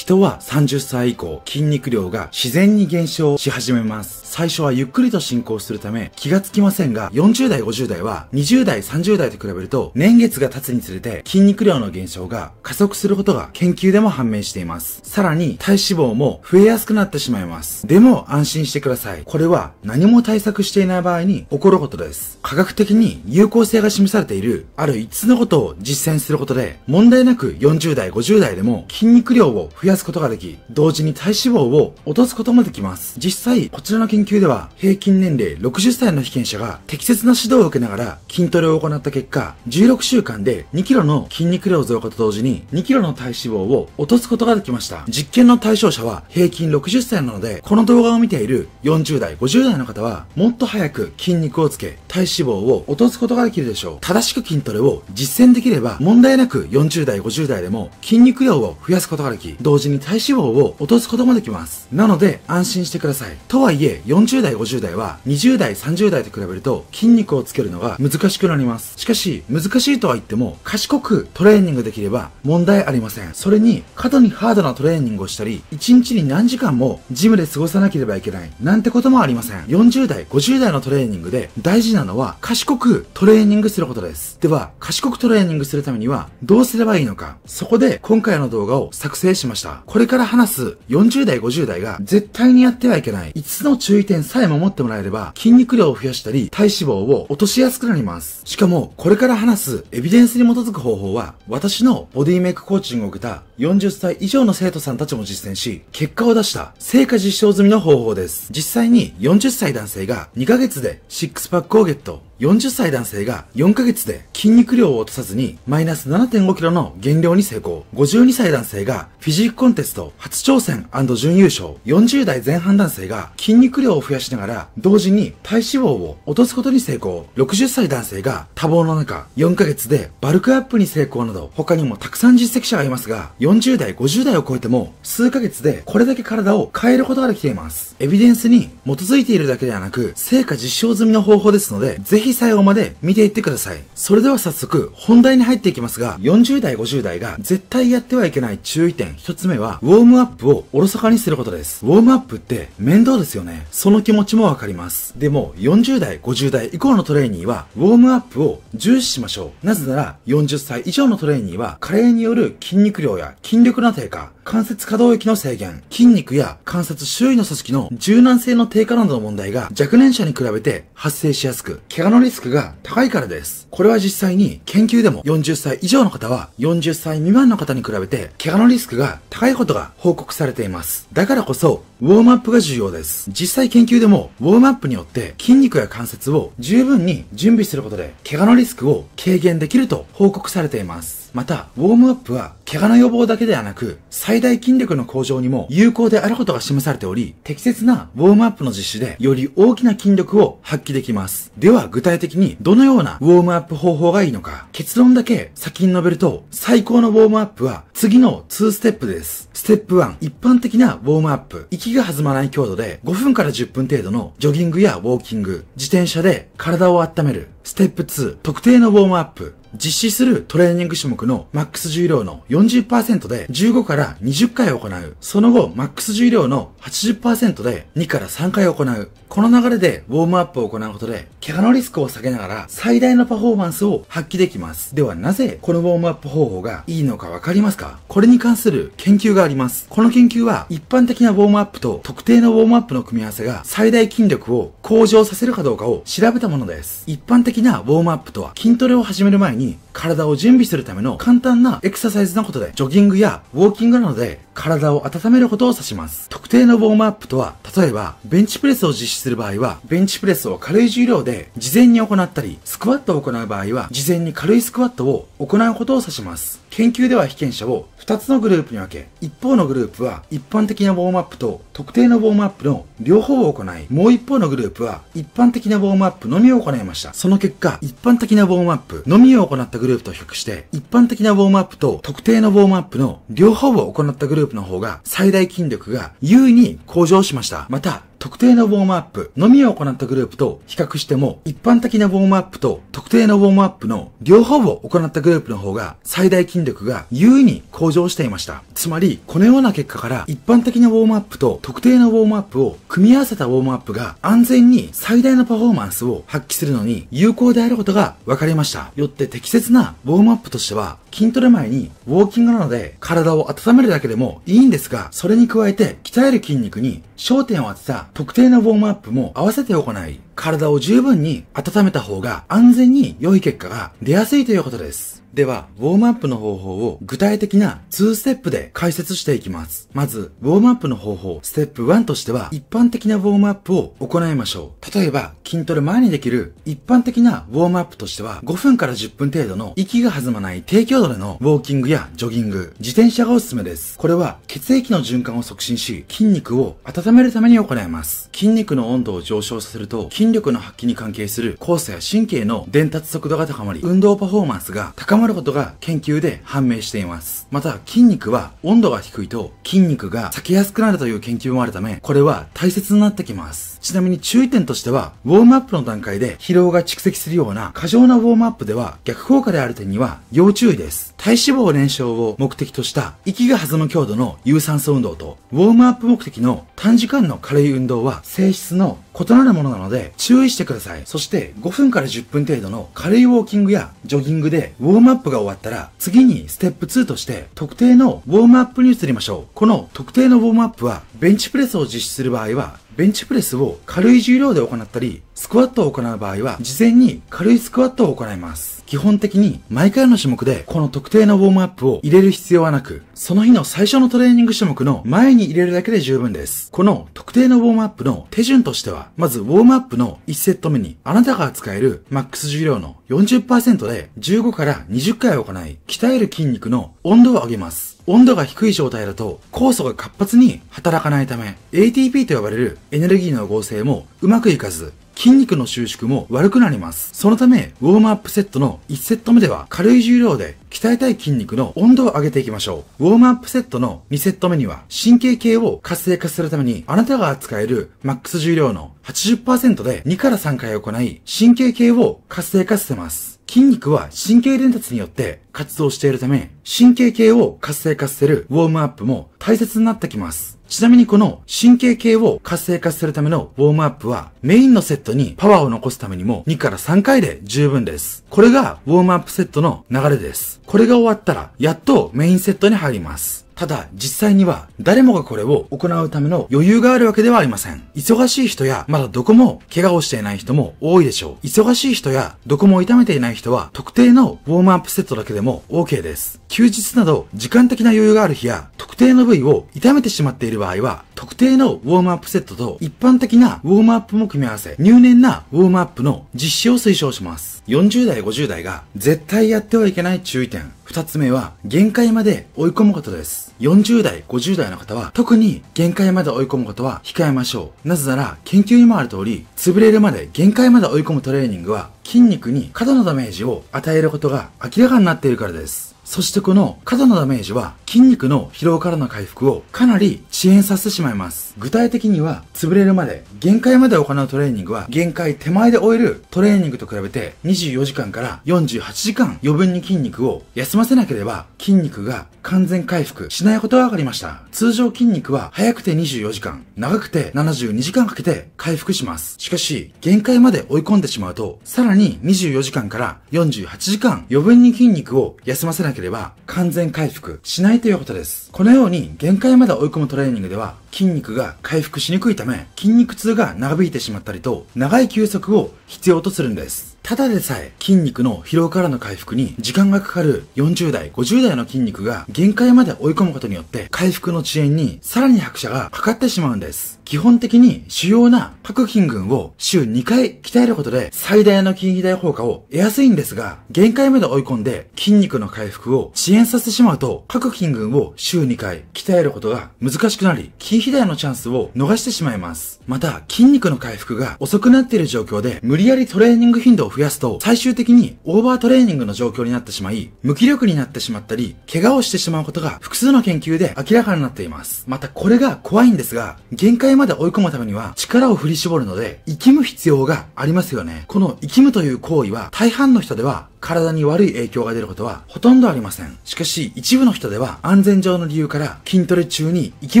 人は30歳以降、筋肉量が自然に減少し始めます。最初はゆっくりと進行するため気がつきませんが、40代、50代は20代、30代と比べると年月が経つにつれて筋肉量の減少が加速することが研究でも判明しています。さらに体脂肪も増えやすくなってしまいます。でも安心してください。これは何も対策していない場合に起こることです。科学的に有効性が示されているある5つのことを実践することで問題なく40代、50代でも筋肉量を増ややすことができ、同時に体脂肪を落とすこともできます。実際、こちらの研究では平均年齢60歳の被験者が適切な指導を受けながら筋トレを行った結果、16週間で2キロの筋肉量増加と同時に2キロの体脂肪を落とすことができました。実験の対象者は平均60歳なので、この動画を見ている40代、50代の方はもっと早く筋肉をつけ、体脂肪を落とすことができるでしょう。正しく筋トレを実践できれば問題なく40代、50代でも筋肉量を増やすことができ、同時に体脂肪を落とすこともできます。なので安心してください。とはいえ、40代、50代は20代、30代と比べると筋肉をつけるのが難しくなります。しかし、難しいとは言っても賢くトレーニングできれば問題ありません。それに、過度にハードなトレーニングをしたり、1日に何時間もジムで過ごさなければいけない、なんてこともありません。40代、50代のトレーニングで大事なのは賢くトレーニングすることです。では、賢くトレーニングするためにはどうすればいいのか。そこで今回の動画を作成しました。これから話す40代、50代が絶対にやってはいけない5つの注意点さえ守ってもらえれば筋肉量を増やしたり体脂肪を落としやすくなります。しかも、これから話すエビデンスに基づく方法は、私のボディメイクコーチングを受けた40歳以上の生徒さんたちも実践し、結果を出した成果実証済みの方法です。実際に40歳男性が2ヶ月でシックスパックをゲット。40歳男性が4ヶ月で筋肉量を落とさずにマイナス 7.5kg の減量に成功。52歳男性がフィジークコンテスト初挑戦準優勝。40代前半男性が筋肉量を増やしながら同時に体脂肪を落とすことに成功。60歳男性が多忙の中4ヶ月でバルクアップに成功など他にもたくさん実績者がいますが40代、50代を超えても数ヶ月でこれだけ体を変えることができています。エビデンスに基づいているだけではなく成果実証済みの方法ですのでぜひひ最後まで見ていってください。それでは早速、本題に入っていきますが、40代、50代が絶対やってはいけない注意点一つ目は、ウォームアップをおろそかにすることです。ウォームアップって面倒ですよね。その気持ちもわかります。でも、40代、50代以降のトレーニーは、ウォームアップを重視しましょう。なぜなら、40歳以上のトレーニーは、加齢による筋肉量や筋力の低下、関節可動域の制限、筋肉や関節周囲の組織の柔軟性の低下などの問題が若年者に比べて発生しやすく、怪我のリスクが高いからです。これは実際に研究でも40歳以上の方は40歳未満の方に比べて怪我のリスクが高いことが報告されています。だからこそウォームアップが重要です。実際研究でも、ウォームアップによって筋肉や関節を十分に準備することで、怪我のリスクを軽減できると報告されています。また、ウォームアップは、怪我の予防だけではなく、最大筋力の向上にも有効であることが示されており、適切なウォームアップの実施で、より大きな筋力を発揮できます。では、具体的にどのようなウォームアップ方法がいいのか、結論だけ先に述べると、最高のウォームアップは、次の2ステップです。ステップ1、一般的なウォームアップ。息が弾まない強度で5分から10分程度のジョギングやウォーキング、自転車で体を温める。ステップ2、特定のウォームアップ。実施するトレーニング種目のマックス重量の40%で15から20回行う。その後、マックス重量の80%で2から3回行う。この流れでウォームアップを行うことで、怪我のリスクを下げながら最大のパフォーマンスを発揮できます。ではなぜこのウォームアップ方法がいいのかわかりますか？これに関する研究があります。この研究は一般的なウォームアップと特定のウォームアップの組み合わせが最大筋力を向上させるかどうかを調べたものです。一般的なウォームアップとは筋トレを始める前に体を準備するための簡単なエクササイズのことで、ジョギングやウォーキングなどで体を温めることを指します。特定のウォームアップとは、例えば、ベンチプレスを実施する場合は、ベンチプレスを軽い重量で事前に行ったり、スクワットを行う場合は、事前に軽いスクワットを行うことを指します。研究では被験者を2つのグループに分け、一方のグループは一般的なウォームアップと特定のウォームアップの両方を行い、もう一方のグループは一般的なウォームアップのみを行いました。その結果、一般的なウォームアップのみを行ったグループと比較して、一般的なウォームアップと特定のウォームアップの両方を行ったグループの方が最大筋力が優位に向上しました。また、特定のウォームアップのみを行ったグループと比較しても、一般的なウォームアップと特定のウォームアップの両方を行ったグループの方が最大筋力が優位に向上していました。つまり、このような結果から一般的なウォームアップと特定のウォームアップを組み合わせたウォームアップが安全に最大のパフォーマンスを発揮するのに有効であることが分かりました。よって適切なウォームアップとしては、筋トレ前にウォーキングなので体を温めるだけでもいいんですが、それに加えて鍛える筋肉に焦点を当てた特定のウォームアップも合わせて行い、体を十分に温めた方が安全に良い結果が出やすいということです。では、ウォームアップの方法を具体的な2ステップで解説していきます。まず、ウォームアップの方法、ステップ1としては、一般的なウォームアップを行いましょう。例えば、筋トレ前にできる一般的なウォームアップとしては、5分から10分程度の息が弾まない低強度でのウォーキングやジョギング、自転車がおすすめです。これは血液の循環を促進し、筋肉を温めるために行います。筋肉の温度を上昇させると、筋力の発揮に関係する酵素や神経の伝達速度が高まり、運動パフォーマンスが高まることが研究で判明しています。また、筋肉は温度が低いと筋肉が裂けやすくなるという研究もあるため、これは大切になってきます。ちなみに注意点としては、ウォームアップの段階で疲労が蓄積するような過剰なウォームアップでは逆効果である点には要注意です。です体脂肪燃焼を目的とした息が弾む強度の有酸素運動と、ウォームアップ目的の短時間の軽い運動は性質の異なるものなので注意してください。そして5分から10分程度の軽いウォーキングやジョギングでウォームアップが終わったら次にステップ2として特定のウォームアップに移りましょう。この特定のウォームアップはベンチプレスを実施する場合はベンチプレスを軽い重量で行ったり、スクワットを行う場合は、事前に軽いスクワットを行います。基本的に毎回の種目でこの特定のウォームアップを入れる必要はなく、その日の最初のトレーニング種目の前に入れるだけで十分です。この特定のウォームアップの手順としては、まずウォームアップの1セット目にあなたが使えるマックス重量の40%で15から20回行い、鍛える筋肉の温度を上げます。温度が低い状態だと酵素が活発に働かないため ATP と呼ばれるエネルギーの合成もうまくいかず筋肉の収縮も悪くなります。そのため、ウォームアップセットの1セット目では軽い重量で鍛えたい筋肉の温度を上げていきましょう。ウォームアップセットの2セット目には神経系を活性化するためにあなたが扱えるマックス重量の80%で2から3回行い神経系を活性化させます。筋肉は神経伝達によって活動しているため、神経系を活性化させるウォームアップも大切になってきます。ちなみにこの神経系を活性化するためのウォームアップはメインのセットにパワーを残すためにも2から3回で十分です。これがウォームアップセットの流れです。これが終わったらやっとメインセットに入ります。ただ、実際には誰もがこれを行うための余裕があるわけではありません。忙しい人や、まだどこも怪我をしていない人も多いでしょう。忙しい人や、どこも痛めていない人は、特定のウォームアップセットだけでも OK です。休日など、時間的な余裕がある日や、特定の部位を痛めてしまっている場合は、特定のウォームアップセットと一般的なウォームアップも組み合わせ、入念なウォームアップの実施を推奨します。40代、50代が絶対やってはいけない注意点。二つ目は、限界まで追い込むことです。40代、50代の方は、特に限界まで追い込むことは控えましょう。なぜなら、研究にもある通り、潰れるまで限界まで追い込むトレーニングは、筋肉に過度のダメージを与えることが明らかになっているからです。そしてこの過度のダメージは筋肉の疲労からの回復をかなり遅延させてしまいます。具体的には潰れるまで限界まで行うトレーニングは限界手前で終えるトレーニングと比べて24時間から48時間余分に筋肉を休ませなければ筋肉が完全回復しないことが分かりました。通常筋肉は早くて24時間、長くて72時間かけて回復します。しかし、限界まで追い込んでしまうと、さらに24時間から48時間余分に筋肉を休ませなければ完全回復しないということです。このように限界まで追い込むトレーニングでは筋肉が回復しにくいため筋肉痛が長引いてしまったりと長い休息を必要とするんです。ただでさえ筋肉の疲労からの回復に時間がかかる40代、50代の筋肉が限界まで追い込むことによって回復の遅延にさらに拍車がかかってしまうんです。基本的に主要な各筋群を週2回鍛えることで最大の筋肥大効果を得やすいんですが、限界まで追い込んで筋肉の回復を遅延させてしまうと各筋群を週2回鍛えることが難しくなり、筋肥大のチャンスを逃してしまいます。また、筋肉の回復が遅くなっている状況で無理やりトレーニング頻度をを増やすと、最終的にオーバートレーニングの状況になってしまい、無気力になってしまったり、怪我をしてしまうことが複数の研究で明らかになっています。またこれが怖いんですが、限界まで追い込むためには力を振り絞るので、生きむ必要がありますよね。この生きむという行為は大半の人では体に悪い影響が出ることはほとんどありません。しかし、一部の人では安全上の理由から筋トレ中に生き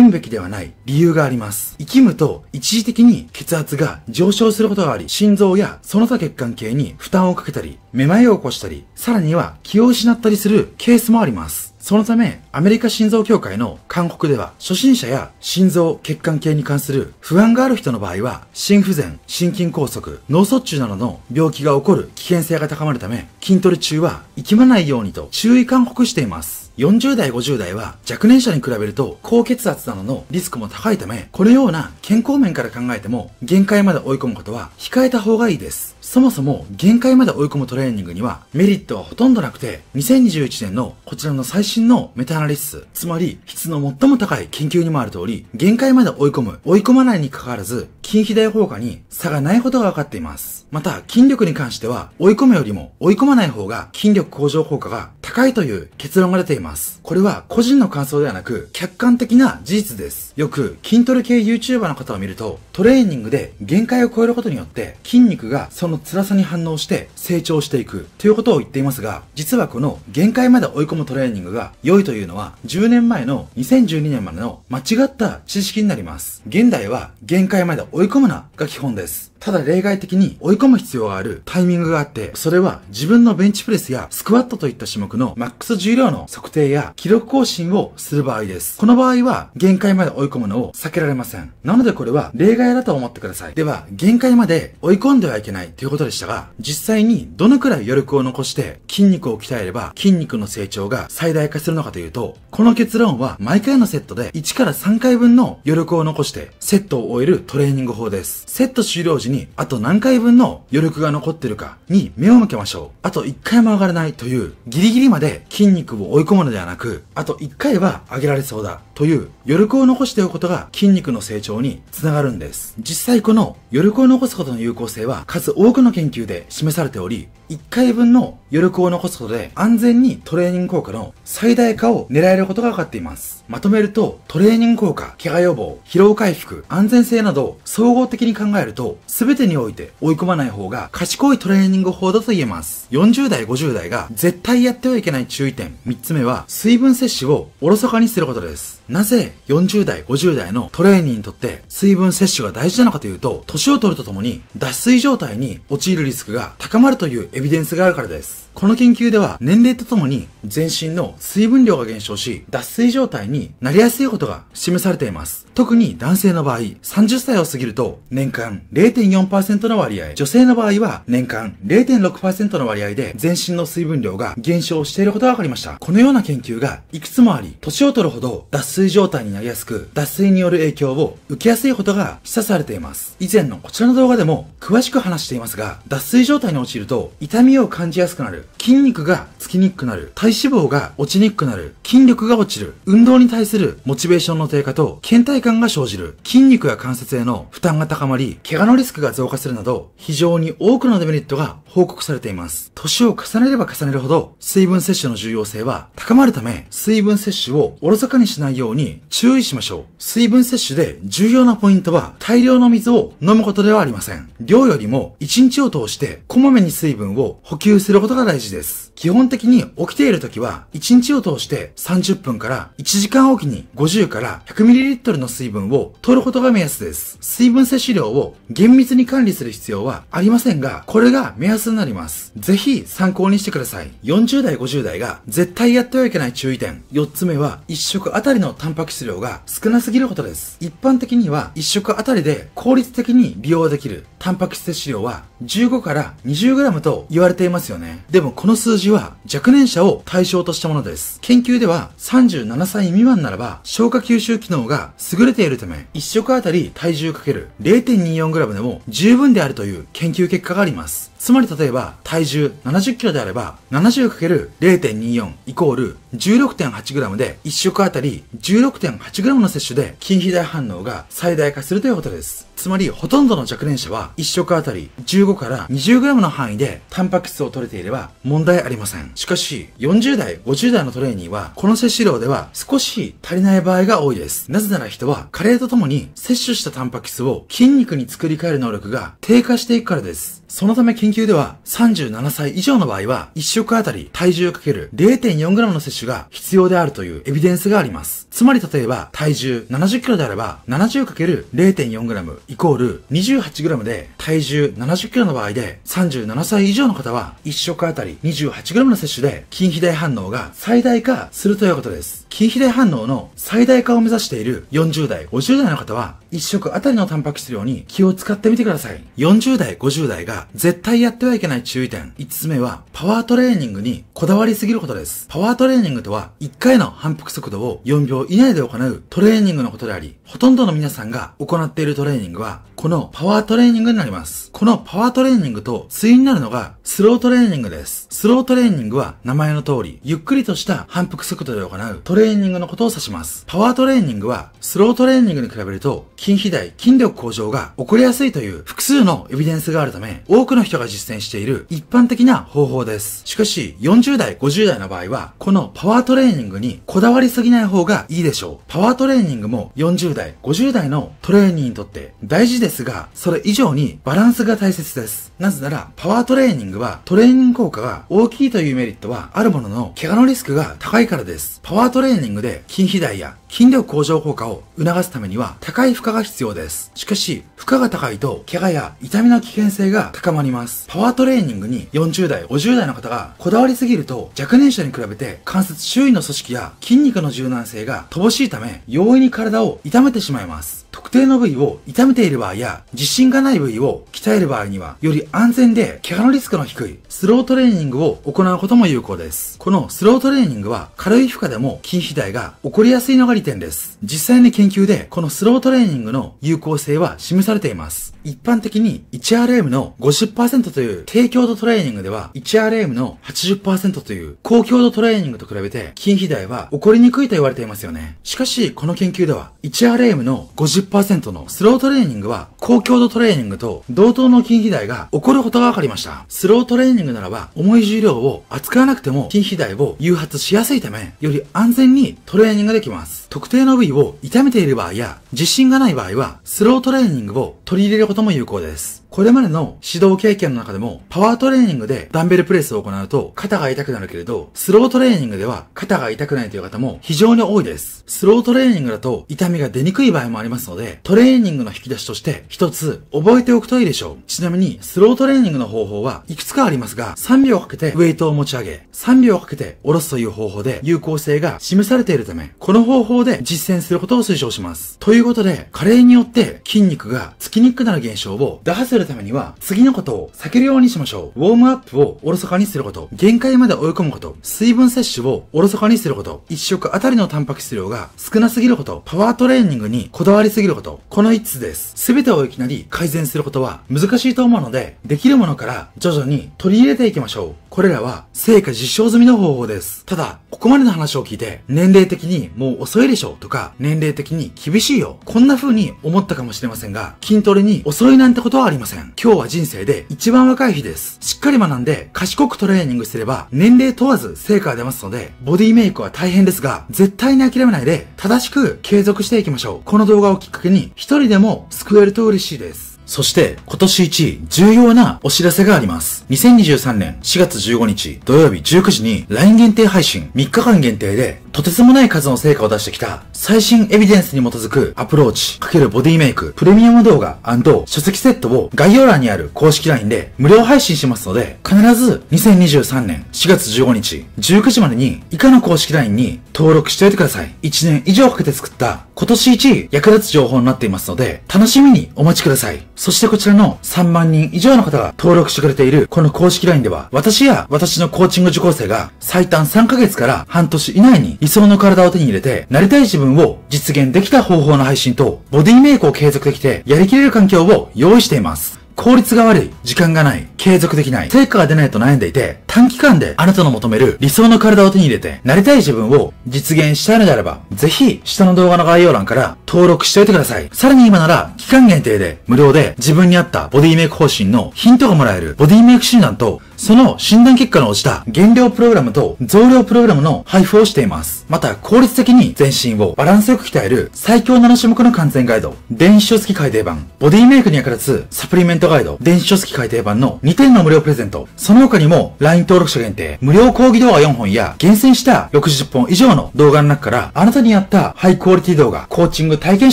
むべきではない理由があります。生きむと一時的に血圧が上昇することがあり、心臓やその他血管系に負担をかけたり、めまいを起こしたり、さらには気を失ったりするケースもあります。そのため、アメリカ心臓協会の勧告では、初心者や心臓、血管系に関する不安がある人の場合は、心不全、心筋梗塞、脳卒中などの病気が起こる危険性が高まるため、筋トレ中は生きまないようにと注意勧告しています。40代、50代は若年者に比べると高血圧などのリスクも高いため、このような健康面から考えても限界まで追い込むことは控えた方がいいです。そもそも限界まで追い込むトレーニングにはメリットはほとんどなくて、2021年のこちらの最新のメタアナリシス、つまり質の最も高い研究にもある通り、限界まで追い込む、追い込まないに関わらず、筋肥大効果に差がないことが分かっています。また、筋力に関しては、追い込むよりも追い込まない方が筋力向上効果が高いという結論が出ています。これは個人の感想ではなく、客観的な事実です。よく筋トレ系 YouTuber の方を見ると、トレーニングで限界を超えることによって筋肉がその辛さに反応して成長していくということを言っていますが、実はこの限界まで追い込むトレーニングが良いというのは、10年前の2012年までの間違った知識になります。現代は限界まで追い追い込むなが基本です。ただ例外的に追い込む必要があるタイミングがあって、それは自分のベンチプレスやスクワットといった種目のマックス重量の測定や記録更新をする場合です。この場合は限界まで追い込むのを避けられません。なのでこれは例外だと思ってください。では、限界まで追い込んではいけないということでしたが、実際にどのくらい余力を残して筋肉を鍛えれば筋肉の成長が最大化するのかというと、この結論は毎回のセットで1から3回分の余力を残してセットを終えるトレーニングニング法です。セット終了時にあと何回分の余力が残ってるかに目を向けましょう。あと1回も上がらないというギリギリまで筋肉を追い込むのではなく、あと1回は上げられそうだという余力を残しておくことが筋肉の成長につながるんです。実際この余力を残すことの有効性は数多くの研究で示されており、1回分の余力を残すことで安全にトレーニング効果の最大化を狙えることが分かっています。まとめると、トレーニング効果、怪我予防、疲労回復、安全性など、総合的に考えると、全てにおいて追い込まない方が賢いトレーニング法だと言えます。40代、50代が絶対やってはいけない注意点。3つ目は、水分摂取をおろそかにすることです。なぜ40代、50代のトレーニーにとって水分摂取が大事なのかというと、年を取るとともに脱水状態に陥るリスクが高まるというエビデンスがあるからです。この研究では年齢とともに全身の水分量が減少し、脱水状態になりやすいことが示されています。特に男性の場合、30歳を過ぎると年間0.4%の割合、女性の場合は年間0.6%の割合で全身の水分量が減少していることが分かりました。このような研究がいくつもあり、年を取るほど脱水状態になりやすく、脱水による影響を受けやすいことが示唆されています。以前のこちらの動画でも詳しく話していますが、脱水状態に陥ると痛みを感じやすくなる、筋肉がつきにくくなる、体脂肪が落ちにくくなる、筋力が落ちる、運動に対するモチベーションの低下と倦怠感が生じる、筋肉や関節への負担が高まり、怪我のリスクが増加するなど、非常に多くのデメリットが報告されています。年を重ねれば重ねるほど、水分摂取の重要性は高まるため、水分摂取をおろそかにしないように注意しましょう。水分摂取で重要なポイントは、大量の水を飲むことではありません。量よりも、1日を通してこまめに水分を補給することが大事です。基本的に起きている時は、1日を通して30分から1時間おきに50から 100ml の水分を取ることが目安です。水分摂取量を厳密に管理する必要はありませんが、これが目安になります。ぜひ参考にしてください。40代、50代が絶対やってはいけない注意点。4つ目は、1食あたりのタンパク質量が少なすぎることです。一般的には1食あたりで効率的に利用できるタンパク質摂取量は15から 20g と言われていますよね。でもこの数字は若年者を対象としたものです。研究では37歳未満ならば消化吸収機能が優れているため1食あたり体重かける 0.24g でも十分であるという研究結果があります。つまり例えば、体重70キロであれば、70×0.24 イコール 16.8g で、1食あたり 16.8g の摂取で、筋肥大反応が最大化するということです。つまり、ほとんどの若年者は、1食あたり15から 20g の範囲で、タンパク質を取れていれば問題ありません。しかし、40代、50代のトレーニーは、この摂取量では少し足りない場合が多いです。なぜなら人は、加齢とともに摂取したタンパク質を筋肉に作り変える能力が低下していくからです。そのため研究では、37歳以上の場合は、1食あたり体重かける 0.4g の摂取が必要であるというエビデンスがあります。つまり例えば、体重 70kg であれば、70×0.4g イコール 28g で、体重 70kg の場合で、37歳以上の方は、1食あたり 28g の摂取で、筋肥大反応が最大化するということです。筋肥大反応の最大化を目指している40代、50代の方は、1食あたりのタンパク質量に気を使ってみてください。40代、50代が絶対やってはいけない注意点。5つ目は、パワートレーニングにこだわりすぎることです。パワートレーニングとは、1回の反復速度を4秒以内で行うトレーニングのことであり、ほとんどの皆さんが行っているトレーニングは、このパワートレーニングになります。このパワートレーニングと対になるのが、スロートレーニングです。スロートレーニングは、名前の通り、ゆっくりとした反復速度で行うトレーニングのことを指します。パワートレーニングは、スロートレーニングに比べると、筋肥大、筋力向上が起こりやすいという複数のエビデンスがあるため、多くの人が実践している一般的な方法です。しかし、40代、50代の場合は、このパワートレーニングにこだわりすぎない方がいいでしょう。パワートレーニングも40代、50代のトレーニーにとって大事ですですが、それ以上にバランスが大切です。なぜなら、パワートレーニングはトレーニング効果が大きいというメリットはあるものの、怪我のリスクが高いからです。パワートレーニングで筋肥大や筋力向上効果を促すためには高い負荷が必要です。しかし、負荷が高いと怪我や痛みの危険性が高まります。パワートレーニングに40代、50代の方がこだわりすぎると若年者に比べて関節周囲の組織や筋肉の柔軟性が乏しいため容易に体を痛めてしまいます。特定の部位を痛めている場合や自信がない部位を鍛える場合にはより安全で怪我のリスクの低いスロートレーニングを行うことも有効です。このスロートレーニングは軽い負荷でも筋肥大が起こりやすいのが理利点です。実際に研究でこのスロートレーニングの有効性は示されています。一般的に 1RM の50%という低強度トレーニングでは 1RM の80%という高強度トレーニングと比べて筋肥大は起こりにくいと言われていますよね。しかしこの研究では 1RM の50%のスロートレーニングは高強度トレーニングと同等の筋肥大が起こることが分かりました。スロートレーニングならば重い重量を扱わなくても筋肥大を誘発しやすいためより安全にトレーニングできます。特定の部位を痛めている場合や自信がない場合はスロートレーニングを取り入れることも有効です。これまでの指導経験の中でも、パワートレーニングでダンベルプレスを行うと肩が痛くなるけれど、スロートレーニングでは肩が痛くないという方も非常に多いです。スロートレーニングだと痛みが出にくい場合もありますので、トレーニングの引き出しとして一つ覚えておくといいでしょう。ちなみに、スロートレーニングの方法はいくつかありますが、3秒かけてウェイトを持ち上げ、3秒かけて下ろすという方法で有効性が示されているため、この方法で実践することを推奨します。ということで、加齢によって筋肉がつきにくくなる現象を打破するるためには、次のことを避けるようにしましょう。ウォームアップをおろそかにすること。限界まで追い込むこと。水分摂取をおろそかにすること。一食あたりのタンパク質量が少なすぎること。パワートレーニングにこだわりすぎること。この5つです。すべてをいきなり改善することは難しいと思うので、できるものから徐々に取り入れていきましょう。これらは成果実証済みの方法です。ただ、ここまでの話を聞いて、年齢的にもう遅いでしょとか、年齢的に厳しいよ。こんな風に思ったかもしれませんが、筋トレに遅いなんてことはありません。今日は人生で一番若い日です。しっかり学んで、賢くトレーニングすれば、年齢問わず成果が出ますので、ボディメイクは大変ですが、絶対に諦めないで、正しく継続していきましょう。この動画をきっかけに、一人でも救えると嬉しいです。そして、今年一、重要なお知らせがあります。2023年4月15日土曜日19時に LINE 限定配信3日間限定でとてつもない数の成果を出してきた最新エビデンスに基づくアプローチ×ボディメイクプレミアム動画書籍セットを概要欄にある公式 LINE で無料配信しますので必ず2023年4月15日19時までに以下の公式 LINE に登録しておいてください。1年以上かけて作った今年一役立つ情報になっていますので楽しみにお待ちください。そしてこちらの3万人以上の方が登録してくれているこの公式 LINE では私や私のコーチング受講生が最短3ヶ月から半年以内に理想の体を手に入れて、なりたい自分を実現できた方法の配信と、ボディメイクを継続できて、やりきれる環境を用意しています。効率が悪い、時間がない、継続できない、成果が出ないと悩んでいて、短期間であなたの求める理想の体を手に入れて、なりたい自分を実現したいのであれば、ぜひ、下の動画の概要欄から登録しておいてください。さらに今なら、期間限定で無料で自分に合ったボディメイク方針のヒントがもらえるボディメイク診断と、その診断結果の落ちた減量プログラムと増量プログラムの配布をしています。また、効率的に全身をバランスよく鍛える最強7種目の完全ガイド、電子書籍改訂版、ボディメイクに役立つサプリメントガイド、電子書籍改訂版の2点の無料プレゼント。その他にも LINE 登録者限定、無料講義動画4本や厳選した60本以上の動画の中からあなたに合ったハイクオリティ動画、コーチング体験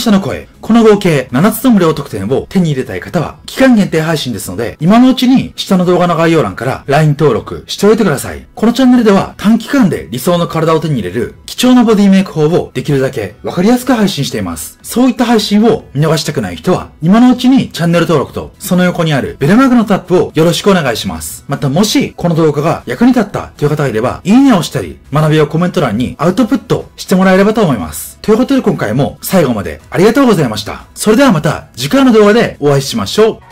者の声、この合計7つの無料特典を手に入れたい方は、期間限定配信ですので、今のうちに下の動画の概要欄から LINE 登録しておいてください。このチャンネルでは短期間で理想の体を手に入れる重なボディメイク法をできるだけわかりやすく配信しています。そういった配信を見逃したくない人は、今のうちにチャンネル登録とその横にあるベルマグのタップをよろしくお願いします。またもしこの動画が役に立ったという方がいれば、いいねをしたり、学びをコメント欄にアウトプットしてもらえればと思います。ということで今回も最後までありがとうございました。それではまた次回の動画でお会いしましょう。